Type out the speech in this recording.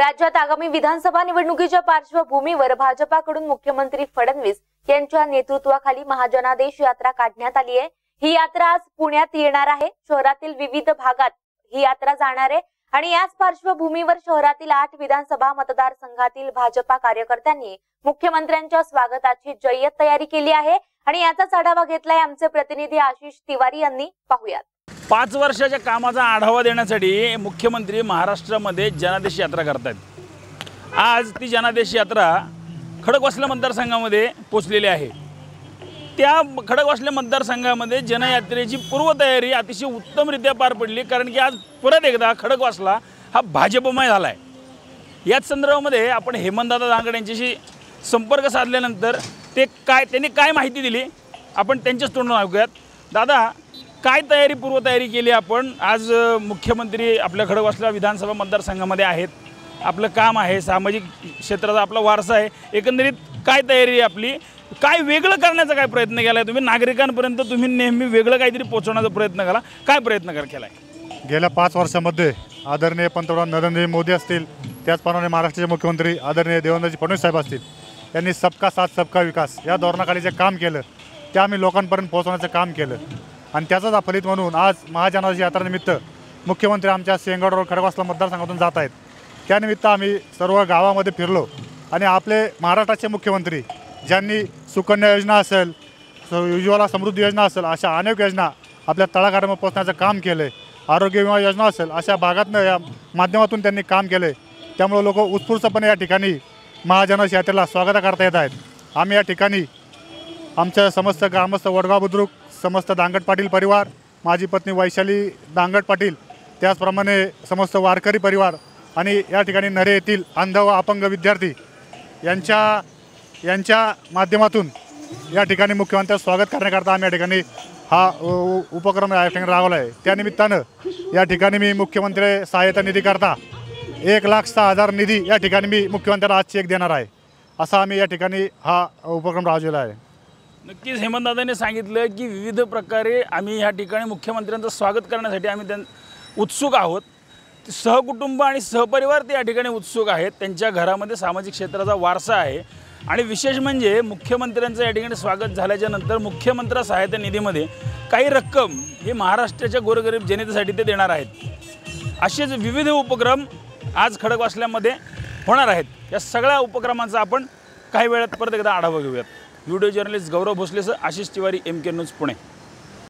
राज्यात आगामी विधानसभा निवडणुकीच्या पार्श्वभूमीवर भाजपाकडून मुख्यमंत्री फडणवीस यांच्या नेतृत्वाखाली महाजनादेश यात्रा काढण्यात आली आहे. ही यात्रा आज पुण्यात येणार आहे. शहरातील विविध भागात ही यात्रा जाणार आहे. आणि याच पार्श्वभूमीवर शहरातील आठ विधानसभा मतदारसंघातील भाजपा कार्यकर्त्यांनी मुख्यमंत्र्यांच्या स्वागताची जय्यत तयारी केली आहे. आणि याचाच आढावा घेतलाय आमचे प्रतिनिधी आशिष तिवारी यांनी. पाहुयात. पाच वर्षाच्या कामाचा आढावा देण्यासाठी मुख्यमंत्री महाराष्ट्रामध्ये जनादेश यात्रा करतात आज ती जनादेश यात्रा खडकवासला मतदारसंघामध्ये पोचलेली आहे. त्या खडकवासल्या मतदारसंघामध्ये जनयात्रेची पूर्वतयारी अतिशय उत्तमरित्या पार पडली कारण की आज परत एकदा खडकवासला हा भाजपमय झाला आहे याच संदर्भामध्ये आपण हेमंतदादा दांगड यांच्याशी संपर्क साधल्यानंतर ते काय त्यांनी काय माहिती दिली? आपण त्यांच्याच तोंडून ऐकूयात. दादा काय तयारी पूर्वतयारी केली आपण? आज मुख्यमंत्री आपल्या खडकवासला विधानसभा मतदारसंघामध्ये आहेत. आपलं काम आहे सामाजिक क्षेत्राचा आपला वारसा आहे. एकंदरीत काय तयारी आपली? काय वेगळं करण्याचा काय प्रयत्न केला आहे तुम्ही? नागरिकांपर्यंत तुम्ही नेहमी वेगळं काहीतरी पोहोचवण्याचा प्रयत्न केला काय प्रयत्न कर केला आहे गेल्या पाच वर्षामध्ये आदरणीय पंतप्रधान नरेंद्र मोदी असतील त्याचप्रमाणे महाराष्ट्राचे मुख्यमंत्री आदरणीय देवेंद्रजी फडणवीस साहेब असतील यांनी सबका साथ सबका विकास या धोरणाखाली जे काम केलं ते आम्ही लोकांपर्यंत पोहोचवण्याचं काम केलं. आणि त्याचाच फलित म्हणून आज महाजनादेश यात्रेनिमित्त मुख्यमंत्री आमच्या सेंगड रोड खडकवासला मतदारसंघातून जात आहेत. त्यानिमित्त आम्ही सर्व गावामध्ये फिरलो आणि आपले महाराष्ट्राचे मुख्यमंत्री ज्यांनी सुकन्या योजना असेल उज्ज्वला समृद्धी योजना असेल अशा अनेक योजना आपल्या तळागाळामध्ये पोहोचण्याचं काम केलं आहे आरोग्य विमा योजना असेल अशा भागातनं या माध्यमातून त्यांनी काम केलं आहे त्यामुळे लोक उत्स्फूर्तपणे या ठिकाणी महाजनादेश यात्रेला स्वागत करता येत आहेत. आम्ही या ठिकाणी आमच्या समस्त ग्रामस्थ वडगाव बुद्रुक समस्त दांगट पाटील परिवार माझी पत्नी वैशाली दांगट पाटील त्याचप्रमाणे समस्त वारकरी परिवार आणि या ठिकाणी नरे येथील अंध व अपंग विद्यार्थी यांच्या यांच्या माध्यमातून या ठिकाणी मुख्यमंत्र्यांचं स्वागत करण्याकरता आम्ही या ठिकाणी हा उ- उपक्रम या ठिकाणी राबवला आहे. त्यानिमित्तानं या ठिकाणी मी मुख्यमंत्री सहायता निधीकरता एक लाख सहा हजार निधी या ठिकाणी मी मुख्यमंत्र्याला आज चेक देणार आहे. असा आम्ही या ठिकाणी हा उपक्रम राबवलेला आहे. नक्कीच हेमंतदादाने सांगितलं की विविध प्रकारे आम्ही ह्या ठिकाणी मुख्यमंत्र्यांचं स्वागत करण्यासाठी आम्ही त्यां उत्सुक आहोत. सहकुटुंब आणि सहपरिवार ते या ठिकाणी उत्सुक आहेत. त्यांच्या घरामध्ये सामाजिक क्षेत्राचा वारसा आहे. आणि विशेष म्हणजे मुख्यमंत्र्यांचं या ठिकाणी स्वागत झाल्याच्यानंतर मुख्यमंत्री सहायता निधीमध्ये काही रक्कम हे महाराष्ट्राच्या गोरगरीब जनतेसाठी ते देणार आहेत. असेच विविध उपक्रम आज खडकवासल्यामध्ये होणार आहेत. या सगळ्या उपक्रमांचा आपण काही वेळात परत एकदा आढावा घेऊयात. Video journalist Gaurav भोसलेसह Ashish Tiwari M K news Pune.